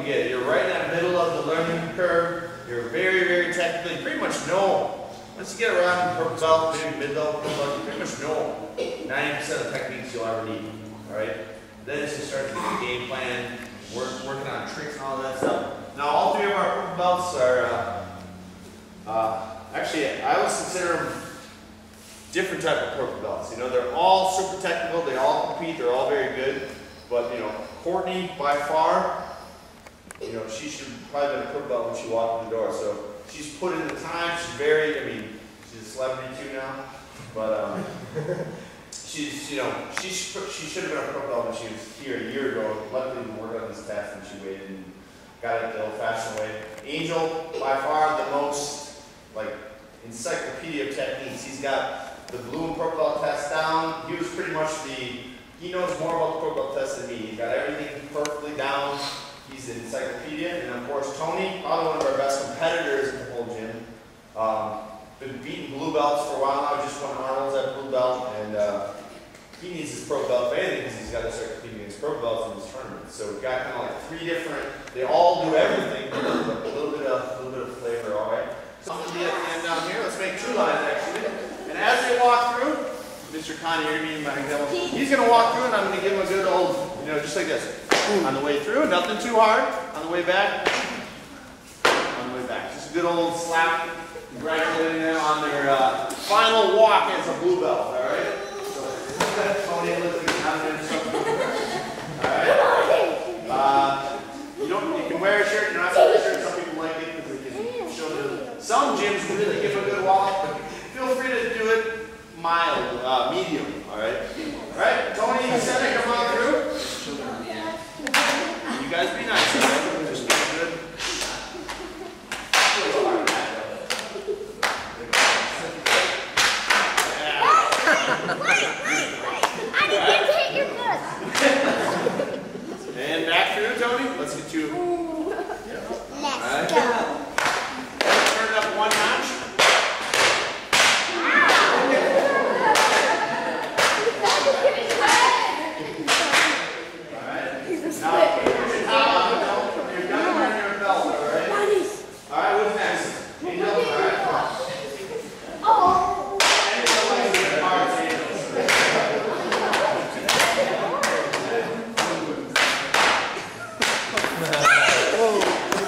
you get. You're right in that middle of the learning curve. You're very, very technical. You pretty much know. Once you get around belt, maybe mid level purple belt, you pretty much know 90% of the techniques you'll ever need. All right. Then it's just starting to get game plan, work, working on tricks and all that stuff. Now, all three of our purple belts are. Uh, uh, actually, I always consider them different type of purple belts. You know, they're all super technical. They all compete. They're all very good. But you know, Courtnie by far, you know, she should probably been a purple belt when she walked in the door. So she's put in the time. She's very. I mean, she's a celebrity too now. But um, she's, you know, she she should have been a purple belt when she was here a year ago. Luckily, we worked on this test and she waited and got it the old-fashioned way. Angel, by far the most like encyclopedia of techniques. He's got the blue and purple belt test down. He was pretty much the, he knows more about the purple belt test than me. He's got everything perfectly down. He's an encyclopedia. And of course, Tony, probably one of our best competitors in the whole gym. Um, been beating blue belts for a while now, just won Arnold's at blue belt. And uh, he needs his pro belt for anything because he's got to start competing against pro belts in his tournament. So we've got kind of like three different, they all do everything, but a little bit of, a little bit of flavor, all right? So I'm going to be at the end down here. Let's make two lines actually. And as they walk through, Mr. Connie, you're going to be my example. He's going to walk through and I'm going to give him a good old, you know, just like this. On the way through, nothing too hard. On the way back, on the way back. Just a good old slap, congratulating them on their uh, final walk as a blue belt, all right? So, Tony, right? Uh, you don't, you can wear a shirt, you don't have to wear a shirt. Some people like it because show some gyms really give a good walk, but feel free to do it mild, uh, medium, all right? All right, Tony, you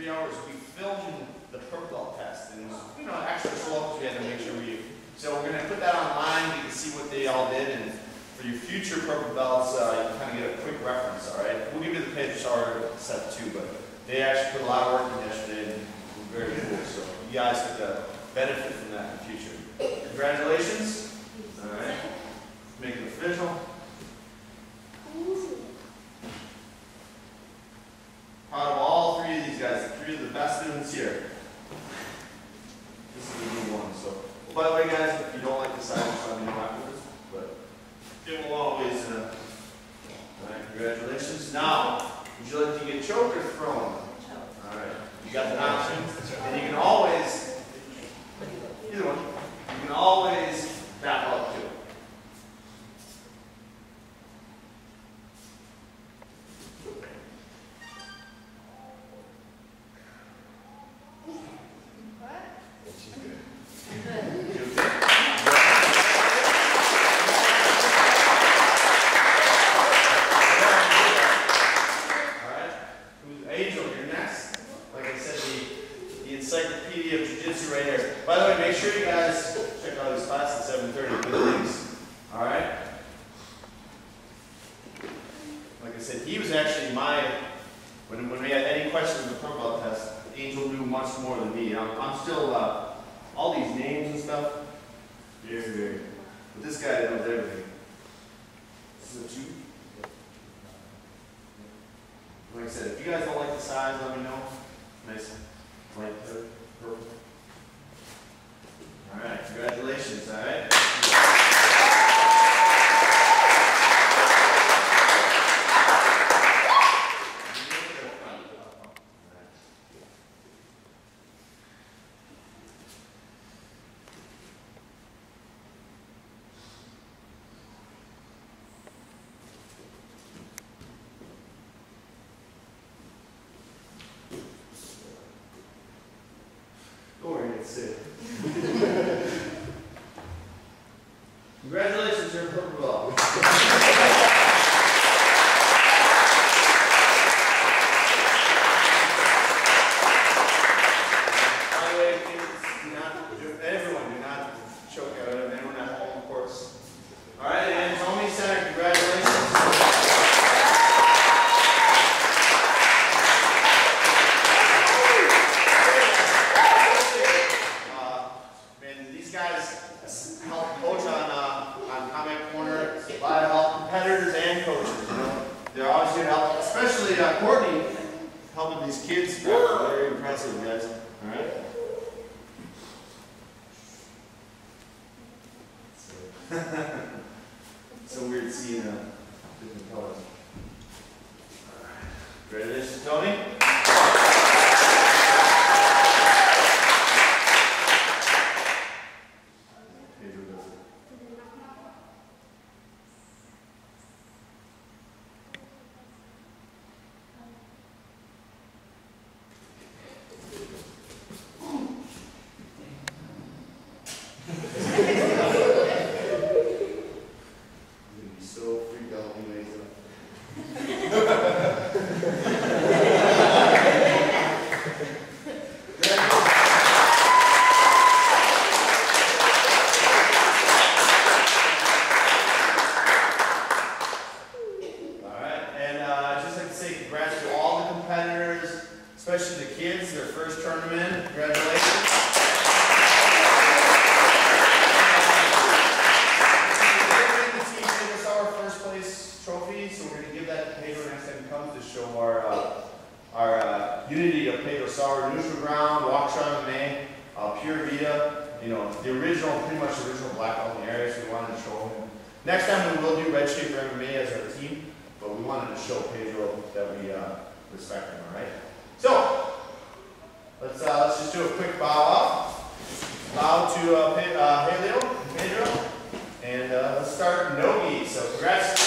three hours, we filmed the belt test. And it was, you know, extra slow because we had to make sure we. So we're gonna put that online. You can see what they all did, and for your future purple belts, uh, you can kind of get a quick reference. All right, we'll give you the page sorry set too, but they actually put a lot of work in yesterday, and it very cool. So you guys get to benefit from that in the future. Congratulations. All right, make it official. By the way, guys, if you don't like the silence, let me know afterwards. But it will always. Uh, all right, congratulations. Now, would you like to get chokers thrown? All right, you got the option, and you can always either one. You can always. more than me. I'm, I'm still, uh, all these names and stuff, Yeah. But this guy knows everything. This is a two. Like I said, if you guys don't like the size, let me know. That's it. Congratulations, you're purple. Yeah, obviously helping, especially uh, Courtnie helping these kids. Very impressive, guys. All right. Next time we will do Red Schafer MMA as our team, but we wanted to show Pedro that we uh, respect him, all right? So, let's, uh, let's just do a quick bow off. Bow to uh, uh Pedro, and uh, let's start Nogi. So congrats